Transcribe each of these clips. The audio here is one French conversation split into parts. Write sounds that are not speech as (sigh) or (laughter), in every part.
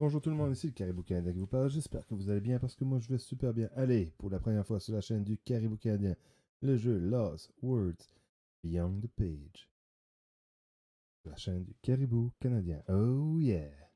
Bonjour tout le monde, ici le Caribou Canadien qui vous parle. J'espère que vous allez bien parce que moi je vais super bien. Allez, pour la première fois sur la chaîne du Caribou Canadien, le jeu Lost Words Beyond the Page. La chaîne du Caribou Canadien. Oh yeah!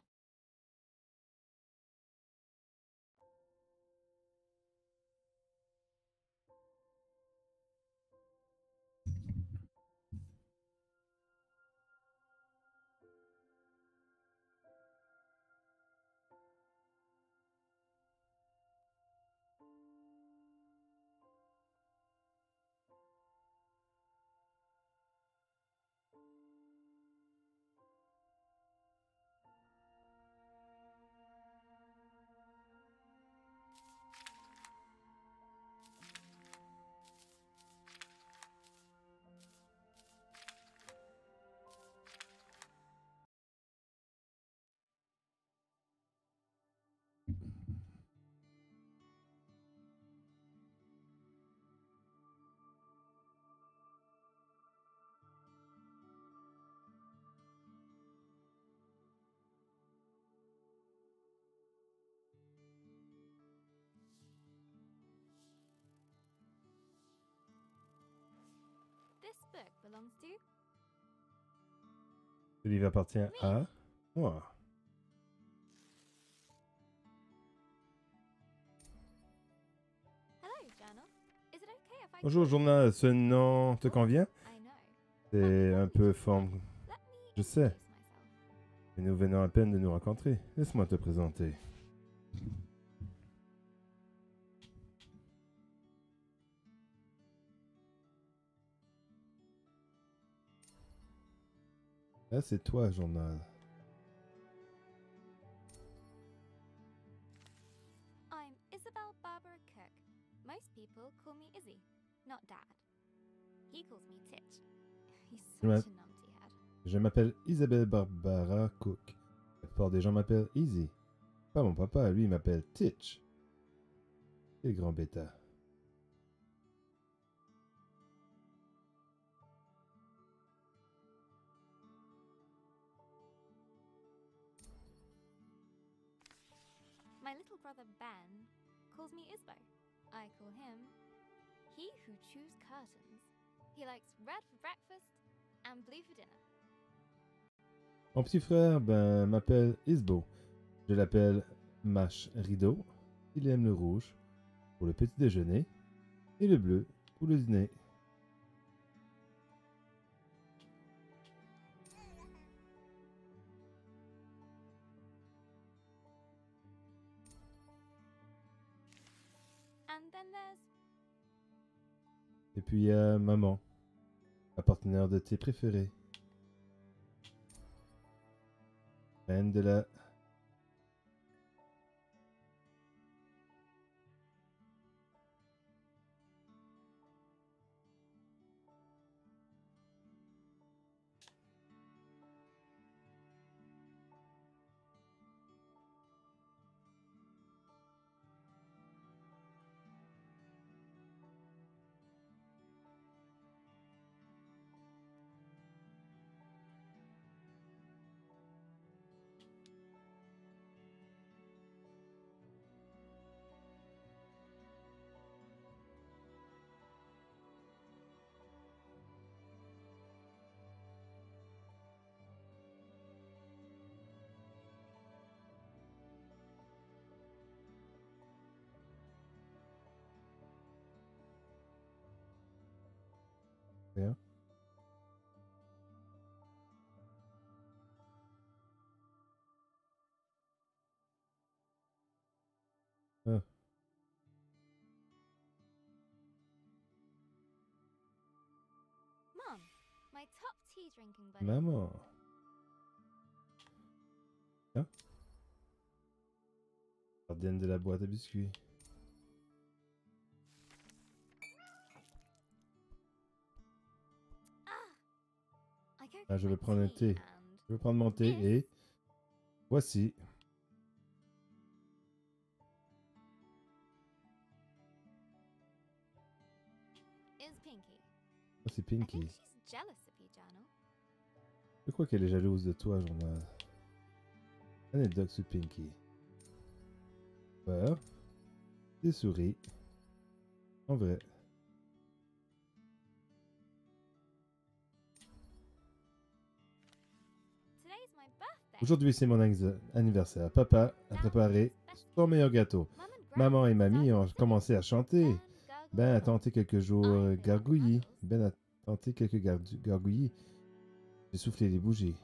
Ce livre appartient à moi. Bonjour journal, ce nom te convient? I know. C'est un peu forme. Je sais. Mais nous venons à peine de nous rencontrer. Laisse-moi te présenter. Là, c'est toi, journal. I'm Isabel Barbara Cook. Most people call me Izzy, not Dad. He calls me Titch. (laughs) He's such Ouais. a numpty head. Je m'appelle Isabelle Barbara Cook. La plupart des gens m'appellent Easy. Pas mon papa, lui, il m'appelle Titch. Quel grand bêta. Brother Ben calls me Isbo. I call him He Who Chews Curtains. He likes red for breakfast and blue for dinner. Mon petit frère, ben, m'appelle Isbo. Je l'appelle Mâche Rideau. Il aime le rouge pour le petit déjeuner et le bleu pour le dîner. Puis a maman, la partenaire de thé préférée. Reine de la... Ah, Mom, my top tea drinking buddy. maman. Tiens. Gardienne de la boîte à biscuits. Ah, get je vais prendre un thé. Je vais prendre mon thé et voici. I Pinky. Je crois qu'elle est jalouse de toi, journal. Anecdote sur Pinky. Peur. Des souris. En vrai. Aujourd'hui, c'est mon anniversaire. Papa a préparé son meilleur gâteau. Maman et mamie ont commencé à chanter. Ben a tenté quelques jours euh, gargouillis. Ben a tenté quelques gar- gargouillis. J'ai soufflé les bougies.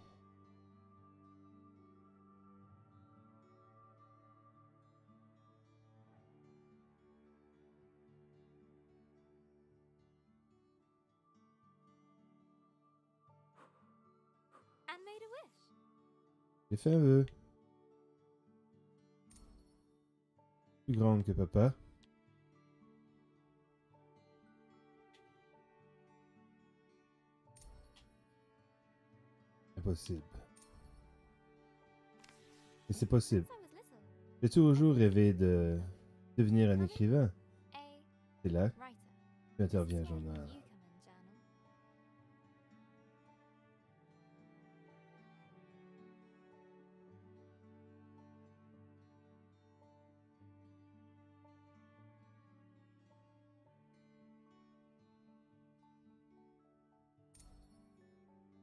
J'ai fait un vœu. Plus grande que papa. Impossible. Mais c'est possible. J'ai toujours rêvé de devenir un écrivain. C'est là que in, journal.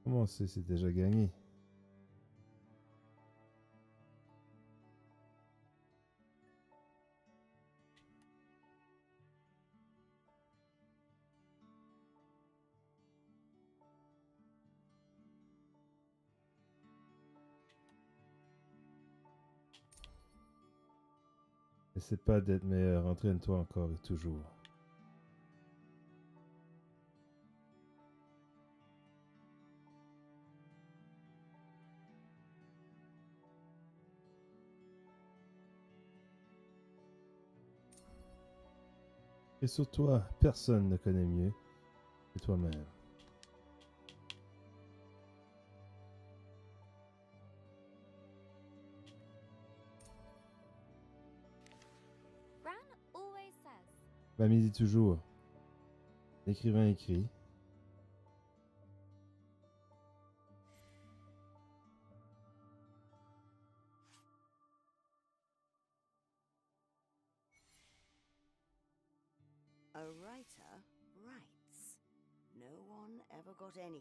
Comment c'est, c'est déjà gagné? Essaie pas d'être meilleur, entraîne-toi encore et toujours. Et sur toi, personne ne connaît mieux que toi-même. Mamie dit toujours, l'écrivain écrit,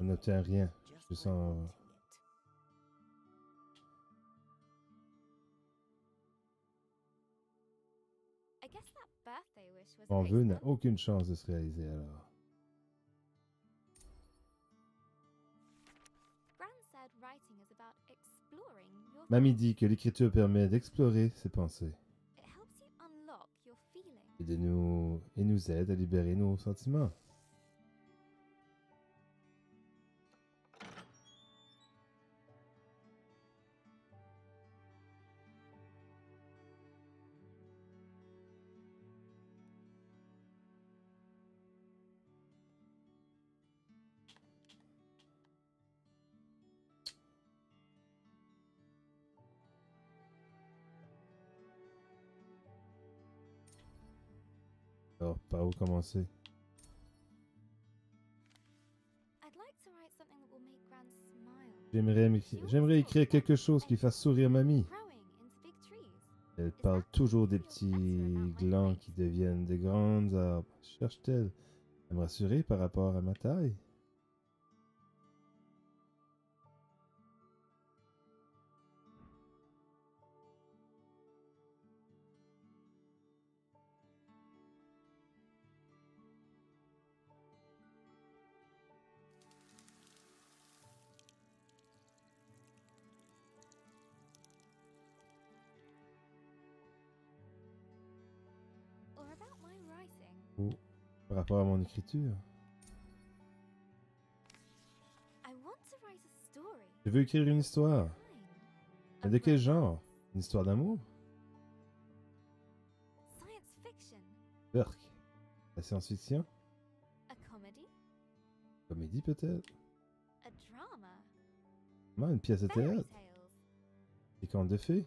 on n'obtient rien. Je sens mon vœu n'a aucune chance de se réaliser alors. Mamie dit que l'écriture permet d'explorer ses pensées It helps you unlock your feelings. et, de nous, et nous aide à libérer nos sentiments. Smile. J'aimerais écrire quelque chose qui fasse sourire mamie. Elle parle toujours des petits glands qui deviennent des grands arbres. Cherche-t-elle à me rassurer par rapport à ma taille? Je veux écrire une histoire? Mais de quel genre? Une histoire d'amour? Science fiction. Burk. La science-fiction? Comédie peut-être? A drama. Comment Une pièce de théâtre. Des contes de fées?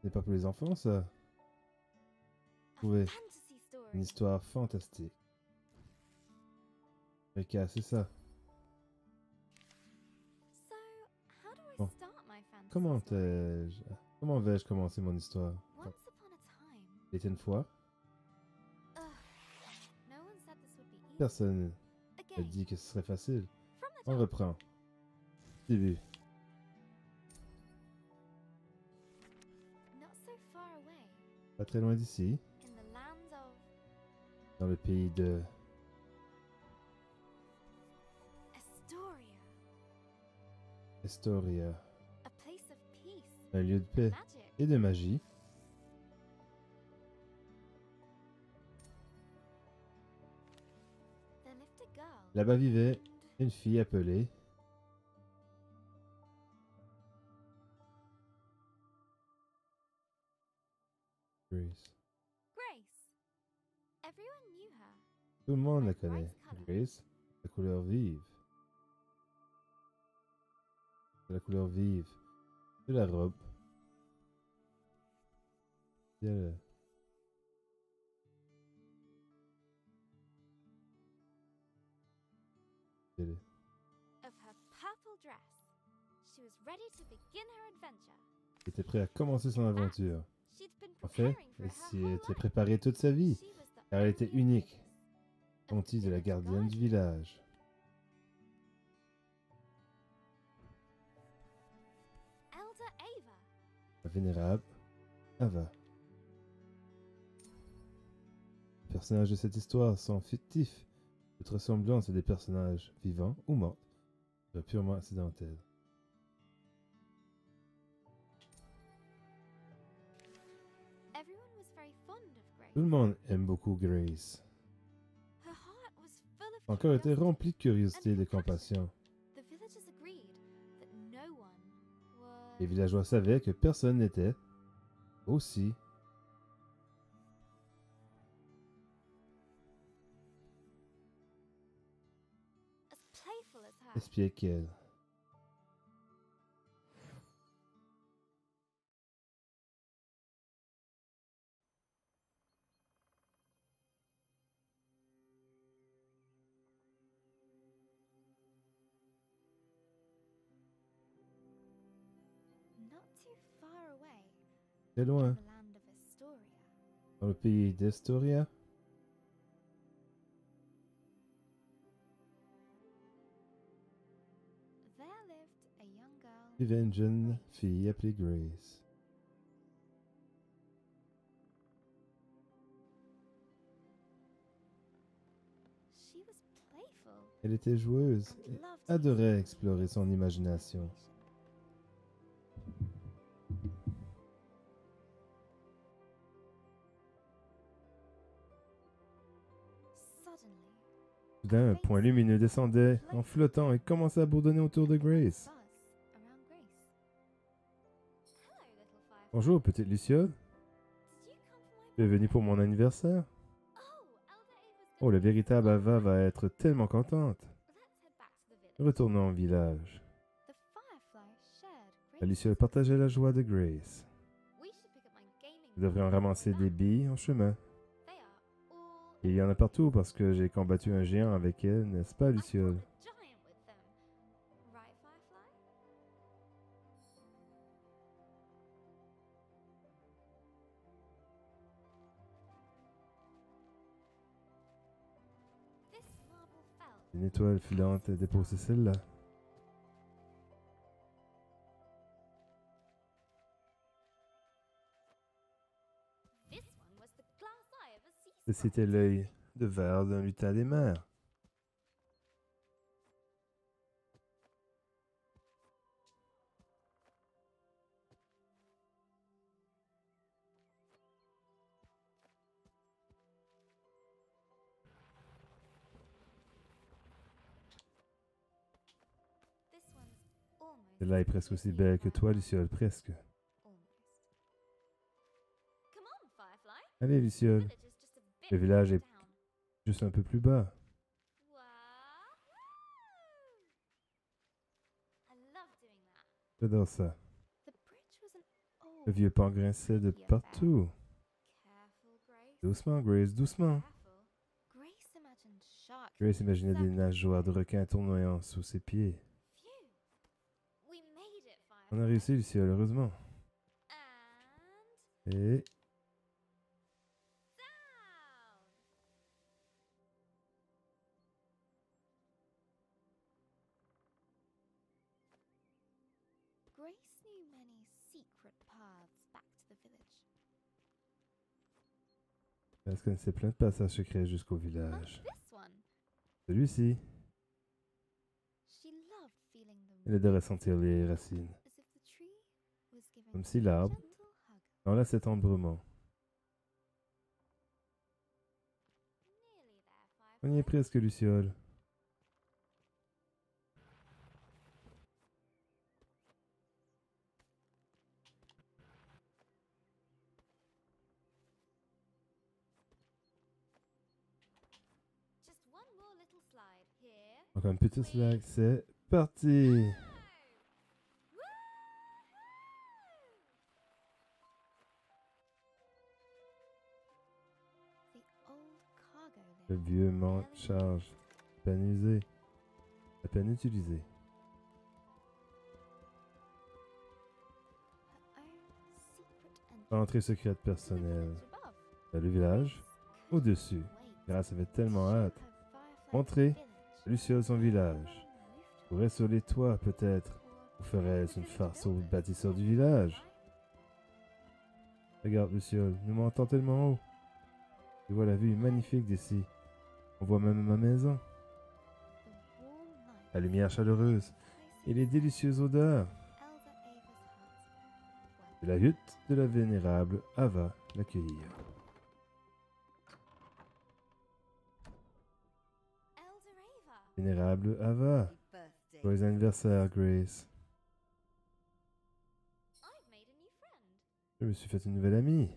Ce n'est pas pour les enfants ça A Ouais. Une histoire fantastique. Rika, c'est ça. Bon. comment vais-je? Commencer mon histoire? Il était une fois, personne n'a dit que ce serait facile. On reprend. Début. Pas très loin d'ici, dans le pays de Astoria, Estoria, a place of peace, un lieu de paix magic, et de magie. Là-bas vivait une fille appelée. Grace. Tout le monde la connaît. Grace, la couleur vive. La couleur vive de la robe. Bien là. Elle était prêt à commencer son aventure. En fait, elle s'y était préparée toute sa vie, car elle était unique, dont de la gardienne du village. La vénérable Ava. Les personnages de cette histoire sont fictifs. Toute ressemblance à des personnages vivants ou morts serait purement accidentelle. Tout le monde aime beaucoup Grace. Cœur était rempli de curiosité et de compassion. Les villageois savaient que personne n'était aussi espiègle qu'elle. Très loin, dans le pays d'Estoria, vivait une jeune fille appelée Grace. Elle était joueuse et adorait explore explorer son imagination. Un point lumineux descendait en flottant et commençait à bourdonner autour de Grace. Bonjour, petite Luciole. Tu es venue pour mon anniversaire? Oh, la véritable Ava va être tellement contente. Retournons au village. La Luciole partageait la joie de Grace. Nous devrions ramasser des billes en chemin. Et il y en a partout parce que j'ai combattu un géant avec elle, n'est-ce pas, Luciole? Une étoile filante a déposé celle-là. C'était l'œil de verre d'un lutin des mers. Celle-là est presque aussi belle que toi. Luciole, presque. Allez, Luciole, Le village est- juste un peu plus bas. J'adore ça. Le vieux pont grinçait de partout. Doucement, Grace, doucement. Grace imaginait des nageoires de requins tournoyant sous ses pieds. On a réussi, Luciole, heureusement. Et elle se connaissait plein de passages secrets jusqu'au village. Celui-ci, elle adorait sentir les racines. Comme si l'arbre enlève cet embrement. On y est presque, Luciole. Encore une petite slack, c'est parti! Le vieux manque charge. À peine usé. À peine utilisé. Entrée secrète personnelle. le village, au-dessus. Grace avait tellement hâte. her Luciole, son village. Pourrait sur les toits, peut-être. Ou ferait-ce une farce aux bâtisseurs du village? Regarde, Luciole, nous m'entend tellement haut. Tu vois la vue magnifique d'ici. On voit même ma maison. La lumière chaleureuse et les délicieuses odeurs. De la hutte de la vénérable Ava l'accueillir. Vénérable Ava, joyeux anniversaire Grace. Je me suis fait une nouvelle amie,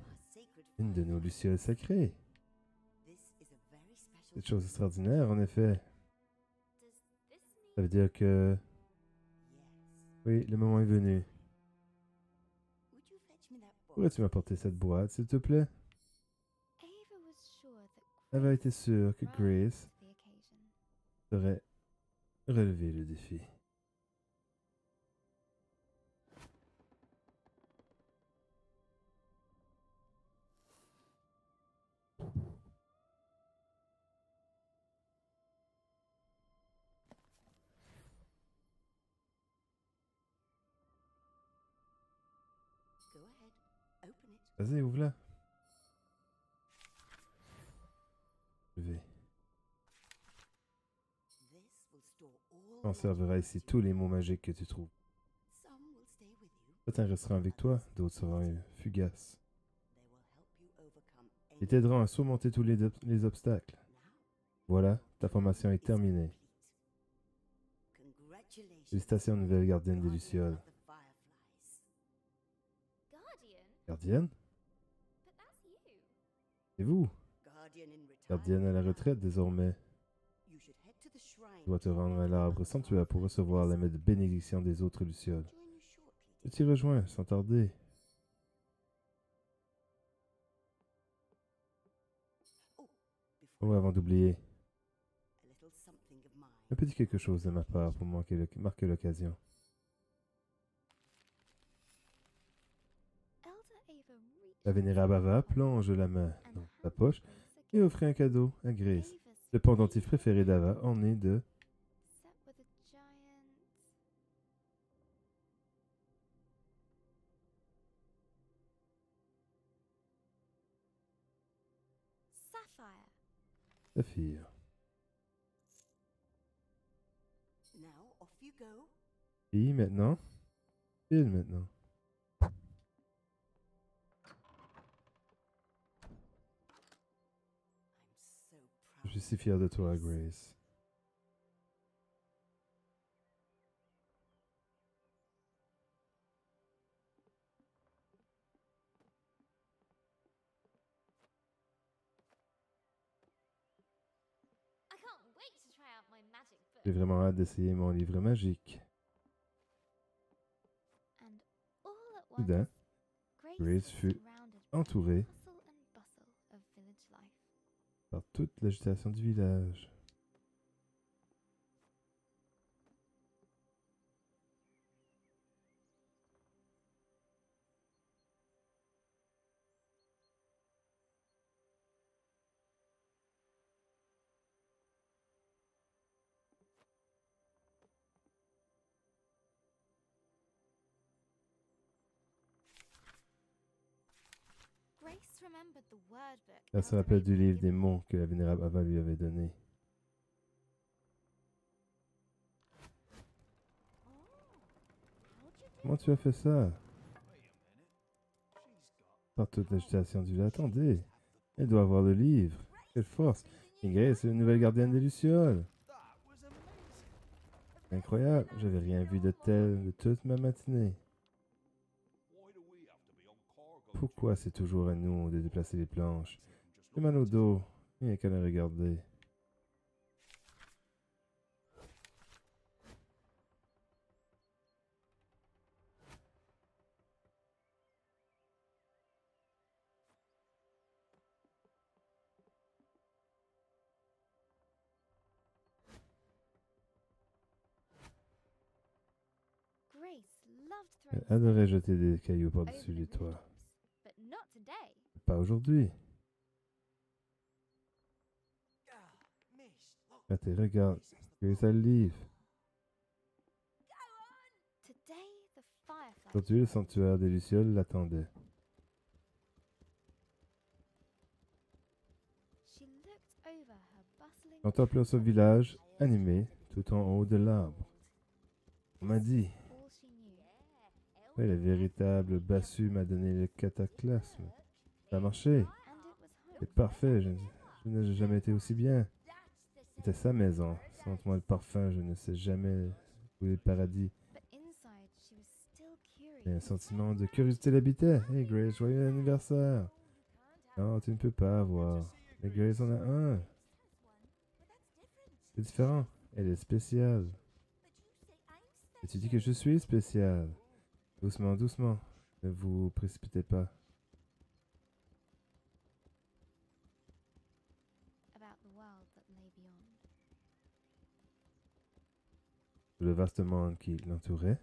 une de nos lucioles sacrées. Cette chose extraordinaire, en effet. Ça veut dire que, oui, le moment est venu. Pourrais-tu m'apporter cette boîte, s'il te plaît? Ava était sûre que Grace saurait relever le défi. Vas-y, ouvre-la. Magic ici tous les mots magiques que tu trouves. Certains resteront avec toi, d'autres seront fugaces. Ils t'aideront à surmonter tous les, les obstacles. Voilà, ta formation est is terminée. Félicitations, nouvelle gardienne des Lucioles. Gardienne? Et vous Gardienne à la retraite désormais. Tu dois te rendre à l'arbre sanctuaire pour recevoir la bénédiction des autres Lucioles. Je t'y rejoins, sans tarder. Oh, avant d'oublier, un petit quelque chose de ma part pour marquer l'occasion. La vénérable Ava plonge la main dans sa poche et offrit un cadeau à Grace. Le pendentif préféré d'Ava orné de you go. Et maintenant, il maintenant. Je suis fier de toi, Grace. J'ai vraiment hâte d'essayer mon livre magique. Soudain, Grace, fut entourée par toute l'agitation du village. Elle se rappelle du livre des mots que la vénérable Ava lui avait donné. Comment tu as fait ça? Par toute l'agitation du Attendez, elle doit avoir le livre. Quelle force Ingrid, c'est la nouvelle gardienne des Lucioles. Incroyable, j'avais rien vu de tel de toute ma matinée. Pourquoi c'est toujours à nous de déplacer les planches? J'ai mal au dos, il n'y a qu'à la regarder. Elle adorait jeter des cailloux par-dessus les toits. Pas aujourd'hui. Attends, regarde, Grace a le livre. Aujourd'hui, le sanctuaire des Lucioles l'attendait. Contemplait son village, animé, tout en haut de l'arbre. On m'a dit, oui, le véritable Bassu m'a donné le cataclysme. Ça a marché. C'est parfait, je, n'ai jamais été aussi bien. C'était sa maison. Sente-moi le parfum, je ne sais jamais où est le paradis. Et un sentiment de curiosité l'habitait. Hey Grace, joyeux anniversaire. Non, tu ne peux pas avoir. Mais Grace en a un. C'est différent. Elle est spéciale. Et tu dis que je suis spécial. Doucement, doucement. Ne vous précipitez pas. Le vaste monde qui l'entourait.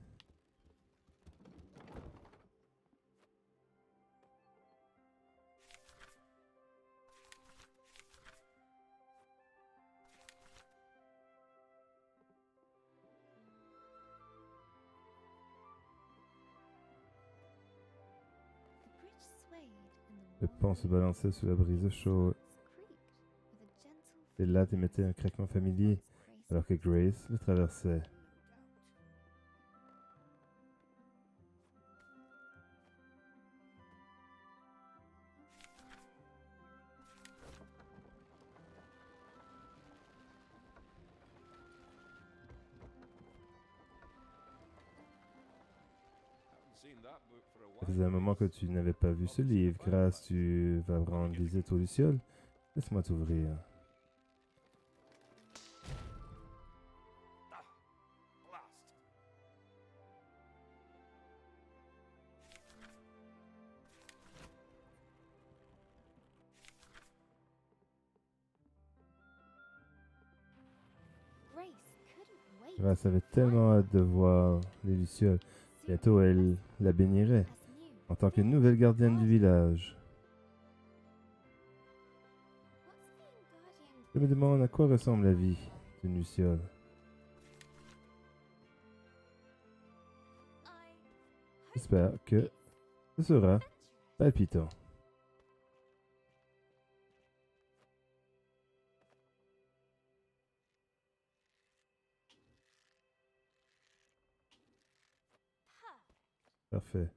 Le pont se balançait sous la brise chaude. Les lattes émettaient un craquement familier alors que Grace le traversait. Ça faisait un moment que tu n'avais pas vu ce livre. Grâce, tu vas rendre visite au Luciole. Laisse-moi t'ouvrir. Grace avait tellement hâte de voir les Lucioles. Bientôt, elle la bénirait en tant que nouvelle gardienne du village. Je me demande à quoi ressemble la vie d'une Luciole. J'espère que ce sera palpitant. Parfait.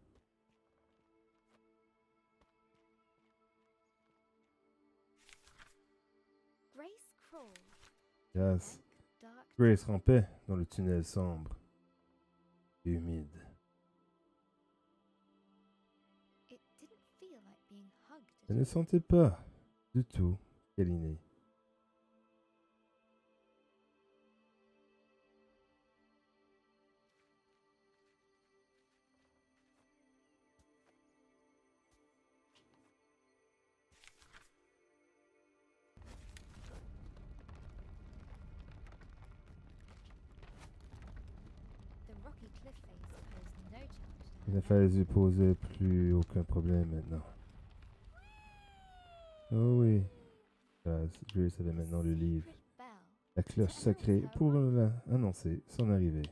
Dark Grace rampait dans le tunnel sombre et humide. Elle ne sentait pas du tout câlinée. Ne fallait poser plus aucun problème maintenant. Oh oui. Grace avait maintenant le livre. La cloche sacrée pour annoncer son arrivée.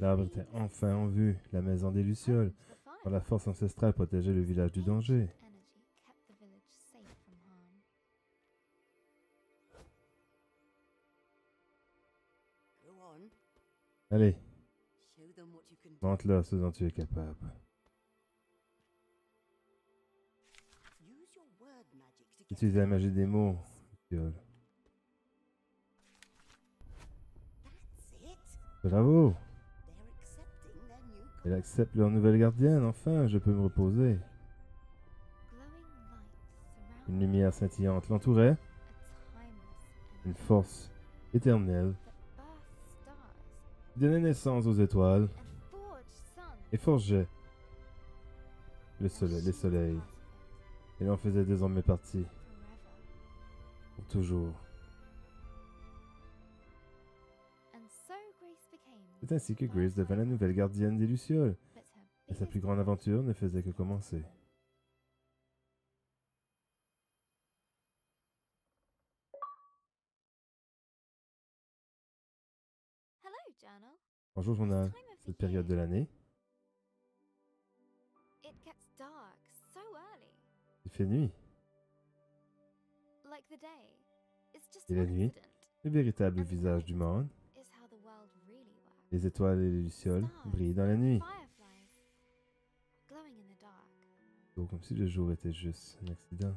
L'arbre était enfin en vue, la maison des Lucioles, quand la force ancestrale protégeait le village du danger. Allez, montre-leur ce dont tu es capable. Utilise la magie des mots, Luciole. Bravo! Elle accepte leur nouvelle gardienne, enfin, je peux me reposer. Une lumière scintillante l'entourait, une force éternelle donnait naissance aux étoiles et forgeait le soleil, les soleils. part of it Elle en faisait désormais partie, pour toujours. Ainsi que Grace devint la nouvelle gardienne des Lucioles, et sa plus grande aventure ne faisait que commencer. Bonjour journal, cette période de l'année, il fait nuit. Et la nuit? Le véritable visage du monde, les étoiles et les Lucioles brillent dans la nuit. Oh, comme si le jour était juste un accident.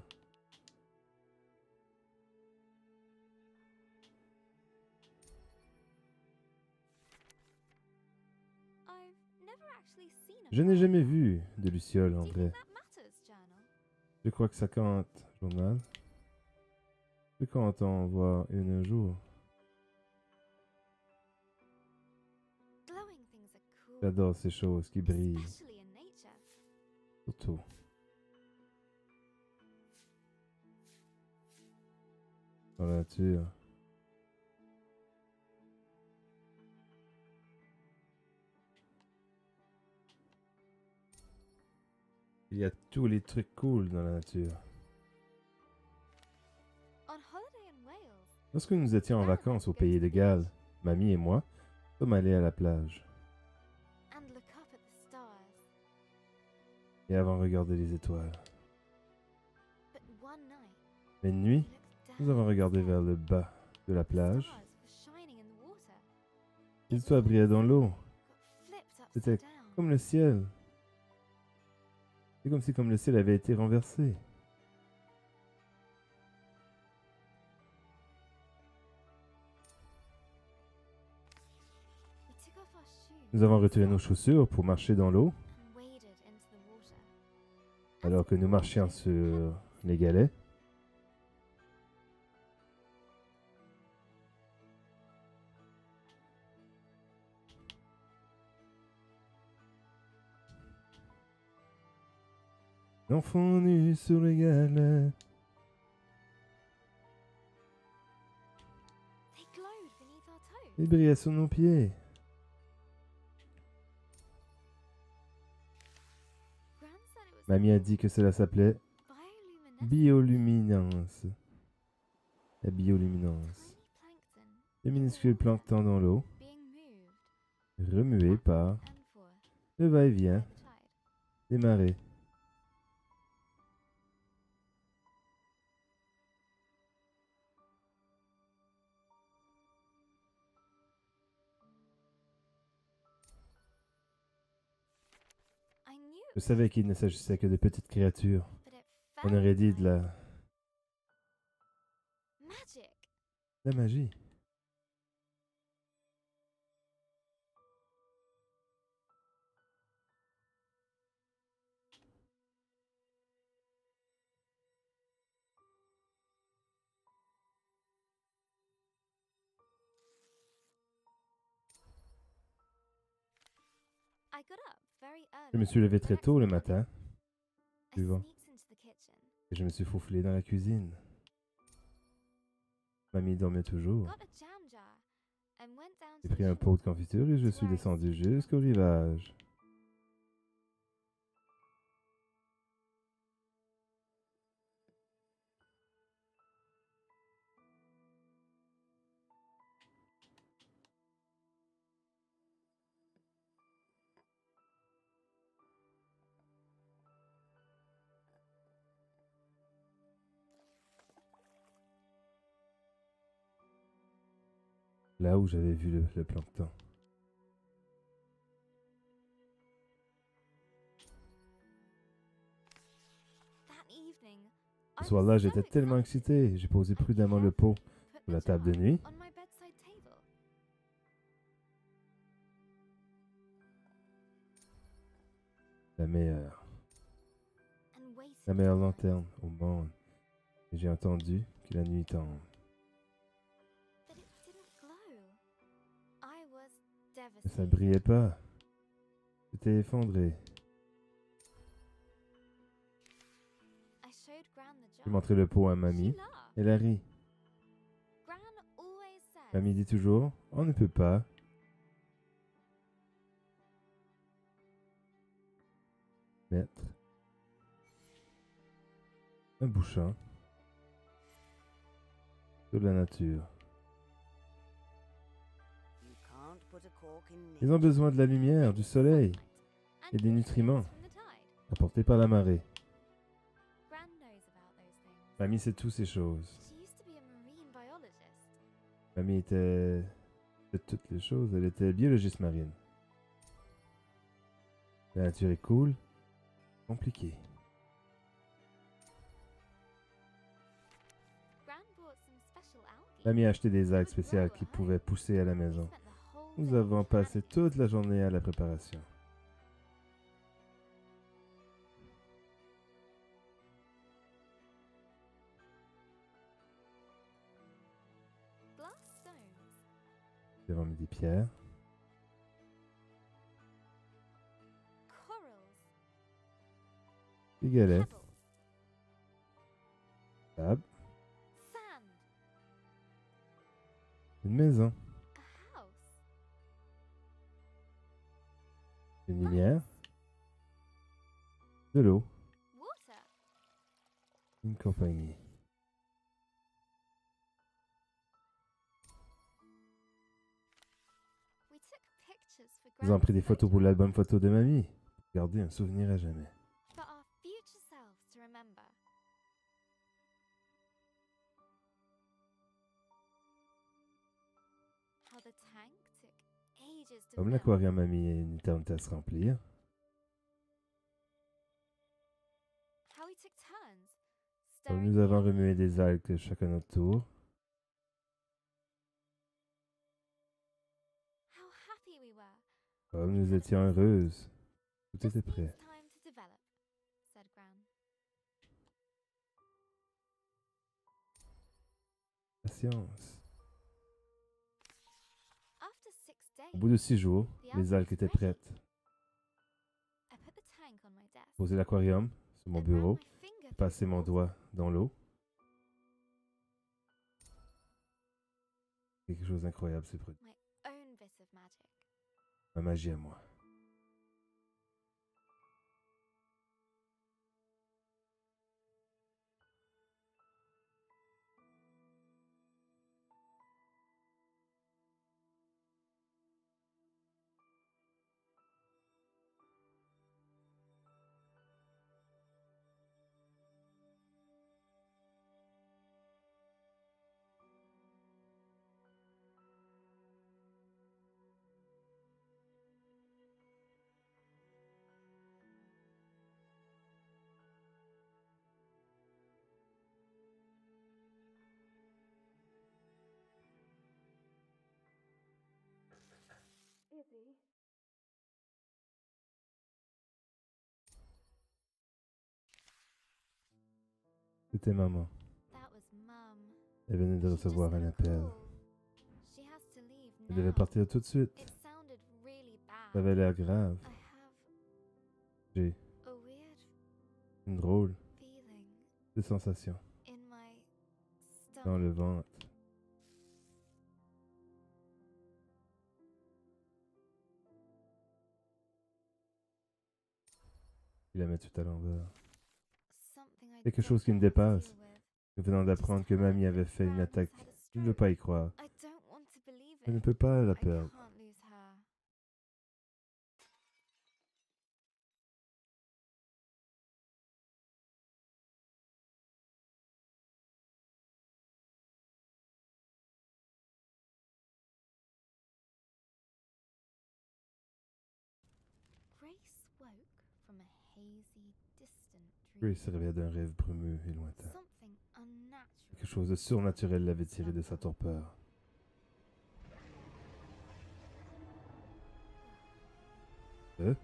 Je n'ai jamais vu de Luciole en vrai. Je crois que ça compte, journal. Je compte en voir une un jour. J'adore ces choses qui brillent, surtout. Dans la nature. Il y a tous les trucs cool dans la nature. Lorsque nous étions en vacances au pays de Galles, mamie et moi sommes allés à la plage et avons regardé les étoiles. Mais une nuit, nous avons regardé vers le bas de la plage. Les étoiles brillaient dans l'eau, C'était comme le ciel. C'est comme si comme le ciel avait été renversé. Nous avons retiré nos chaussures pour marcher dans l'eau, alors que nous marchions sur les galets. L'enfant nu sur les galets. Il brillait sur nos pieds. Mamie a dit que cela s'appelait bioluminance. La bioluminance. Les minuscules planctons dans l'eau, remués par le va-et-vient des. Je savais qu'il ne s'agissait que de petites créatures. On aurait dit de la, la magie. Je me suis levé très tôt le matin suivant. et je me suis faufilé dans la cuisine. Mamie dormait toujours. J'ai pris un pot de confiture et je suis descendu jusqu'au rivage. Là où j'avais vu le, le plancton. Ce soir-là, j'étais tellement excité. J'ai posé prudemment le pot sur la table de nuit. La meilleure. La meilleure lanterne au monde. Et j'ai entendu que la nuit tombe. Ça brillait pas. C'était effondré. J'ai montré le pot à mamie. Elle a ri. Mamie dit toujours, on ne peut pas. Mettre un bouchon sur la nature. Ils ont besoin de la lumière, du soleil, et des nutriments. apportés par la marée. Mamie sait toutes ces choses. Mamie était de toutes les choses. Elle était biologiste marine. La nature est cool, compliquée. Mamie a acheté des algues spéciales qui pouvaient pousser à la maison. Nous avons passé toute la journée à la préparation. Nous avons mis des pierres, des table, une maison, une lumière, de l'eau, une compagnie. Nous avons pris des photos pour l'album photo de mamie. Garder un souvenir à jamais. Comme l'aquarium a mis une éternité à se remplir, comme nous avons remué des algues chacun notre tour, comme nous étions heureuses. Tout était prêt. Patience. Au bout de six jours, les algues étaient prêtes. Posé l'aquarium sur mon bureau, passé mon doigt dans l'eau. Quelque chose d'incroyable s'est produit. Ma magie à moi. C'était maman. Elle venait de recevoir un appel. call. She has to leave Elle devait partir tout de suite. Ça avait l'air grave. I have J'ai une drôle feeling de sensation in my stomach. dans le ventre. Il la met tout à l'envers. Quelque chose qui me dépasse. Nous venons d'apprendre que Mamie avait fait une attaque. Je ne veux pas y croire. Je ne peux pas la perdre. Grace Grace se réveilla d'un rêve brumeux et lointain. Quelque chose de surnaturel l'avait tiré de sa torpeur. Hein?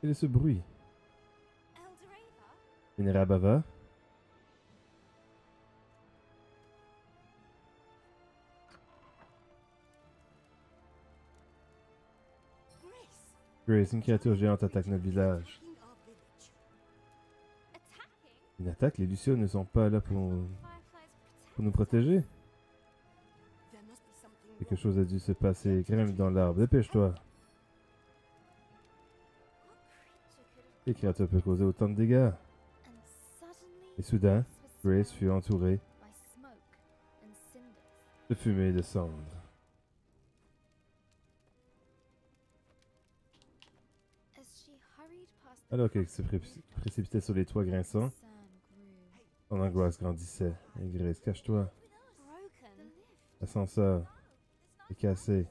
Quel est ce bruit? Eldorava? Grace! Une créature géante attaque notre village. Une attaque Les Lucioles ne sont pas là pour, pour nous protéger Quelque chose a dû se passer. Grimpe dans l'arbre, dépêche-toi. What creature could have Quelle créature peut causer autant de dégâts Et soudain, Grace fut entourée de fumée et de cendres. Alors qu'elle se pré- précipitait sur les toits grinçants, son angoisse grandissait. Et Grace, cache-toi. L'ascenseur est cassé.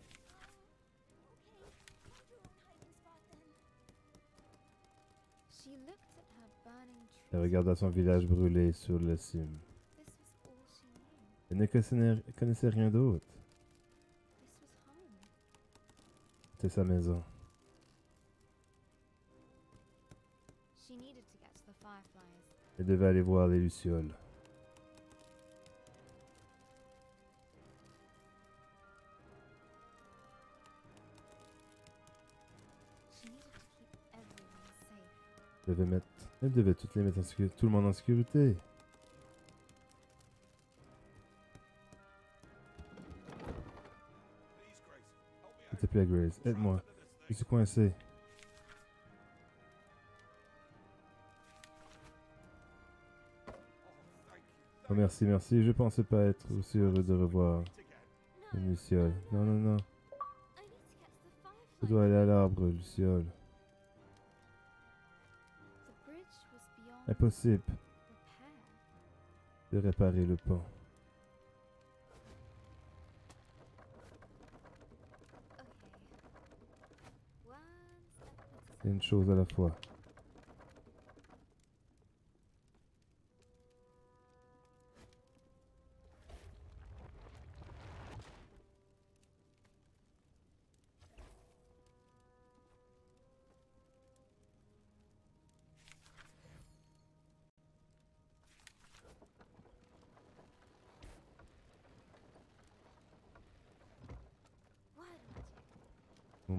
Elle regarda son village brûlé sur le cime. Elle ne connaissait, rien d'autre. C'était sa maison. Elle devait aller voir les Lucioles. Elle devait, mettre, elle devait toutes les mettre en sécurité, tout le monde en sécurité. S'il te plaît, Grace, aide-moi. Je suis coincé. Oh, merci, merci. Je pensais pas être aussi heureux de revoir une Luciole. Non, non, non. Je dois aller à l'arbre, Luciole. Impossible de réparer le pont. Une chose à la fois.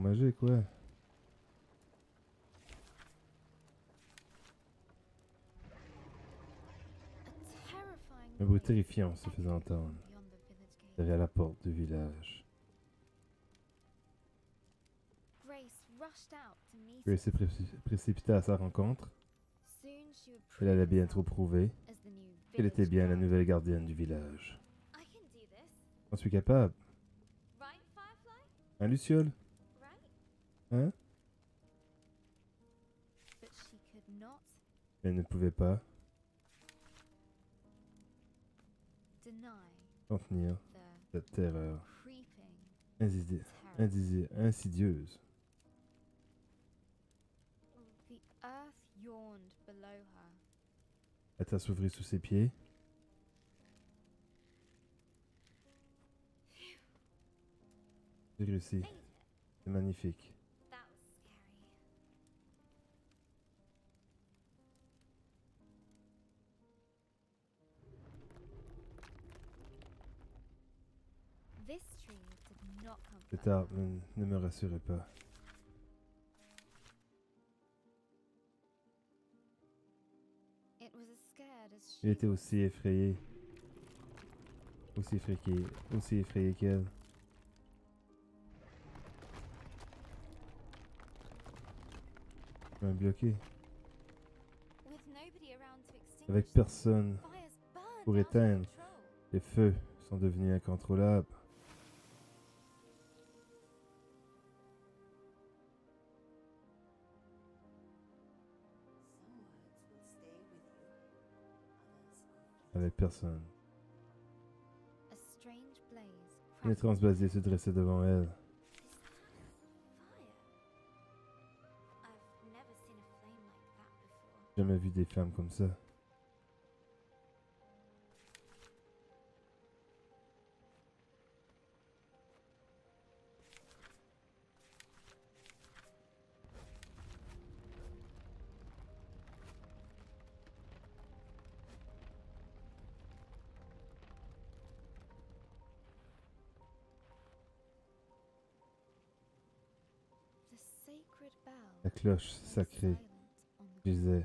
Magique, ouais. Un bruit terrifiant se faisait entendre derrière la porte du village. Grace rushed out to meet Grace se préci- précipita à sa rencontre. Elle allait bientôt herself prouver qu'elle était bien la nouvelle gardienne du village. J'en suis capable. Hein, Luciole? Hein? Elle ne pouvait pas contenir cette terreur insidieuse. Her. La terre s'ouvrit sous ses pieds. J'ai réussi. C'est magnifique. Cet her. arbre ne- me rassurait pas. Il était aussi effrayé. Aussi effrayé, aussi effrayé qu'elle. Un bloqué. To extinguish Avec personne, pour éteindre. les feux sont devenus incontrôlables. avec personne. Une étrange blasée se dressait devant elle. Jamais vu des femmes comme ça. Cloche sacrée gisait.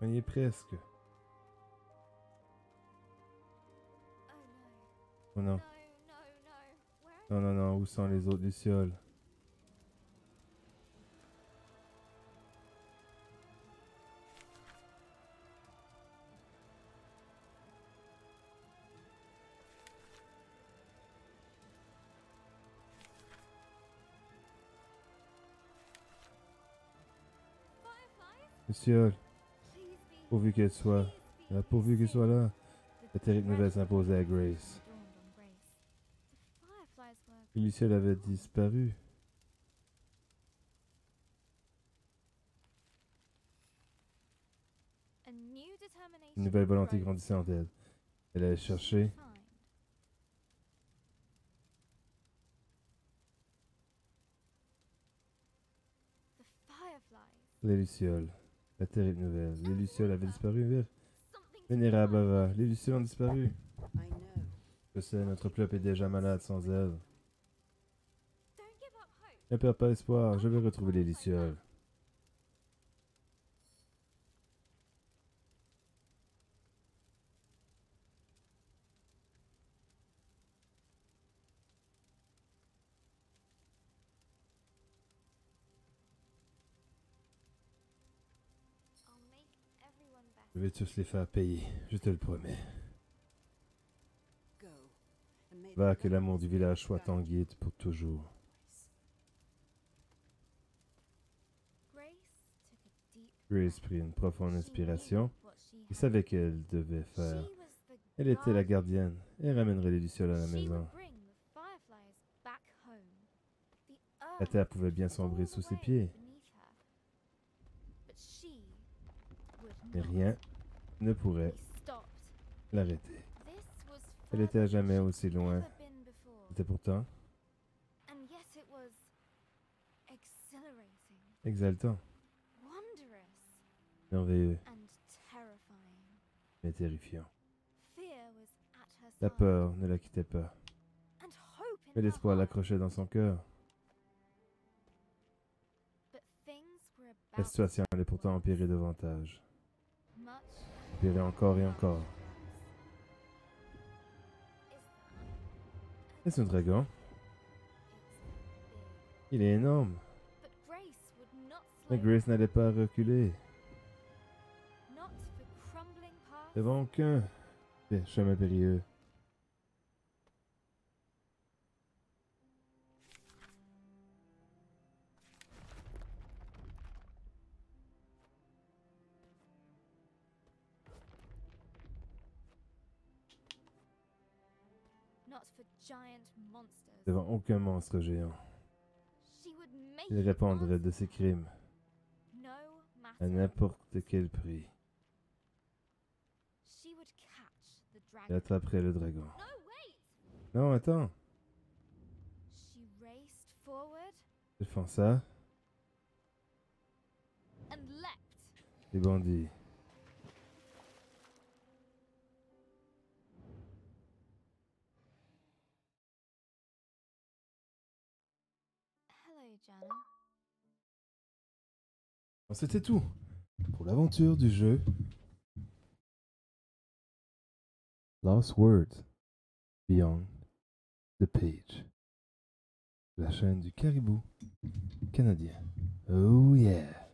On y est presque. Oh no. Non. Non, non, non. Où sont les autres lucioles? Fireflies? Pourvu please be là, pourvu qu'elles soient là. La terrible nouvelle s'imposait à Grace. were Les lucioles avaient disparu. Une nouvelle volonté grandissait en elle. Elle allait chercher les lucioles. La terrible nouvelle. Les lucioles avaient disparu. Vénérable. Ava, les lucioles ont disparu. Je sais, notre peuple est déjà malade sans elle. Ne perds pas espoir, je vais retrouver les lucioles. Tous les faire payer, je te le promets. Va, que l'amour du village soit gratitude guide pour toujours. Grace prit une profonde inspiration et savait qu'elle devait faire. Elle était la gardienne et ramènerait les lucioles à la maison. La terre pouvait bien sombrer sous ses pieds, mais rien ne pourrait l'arrêter. Elle était à jamais aussi loin. C'était pourtant exaltant, merveilleux, mais terrifiant. La peur ne la quittait pas, mais l'espoir l'accrochait dans son cœur. La situation allait pourtant empirer davantage. Much Empirer encore et encore. Est-ce un dragon Il est énorme. Mais Grace n'allait pas reculer. Devant aucun Bien, chemin périlleux. Devant aucun monstre géant. Il it répondrait de ses crimes à n'importe quel prix. She would catch the Il dragon. attraperait le dragon. Non, attends. She raced forward Elle fonça. and leapt. C'était tout pour l'aventure du jeu Lost Words Beyond the Page. La chaîne du caribou canadien. Oh yeah!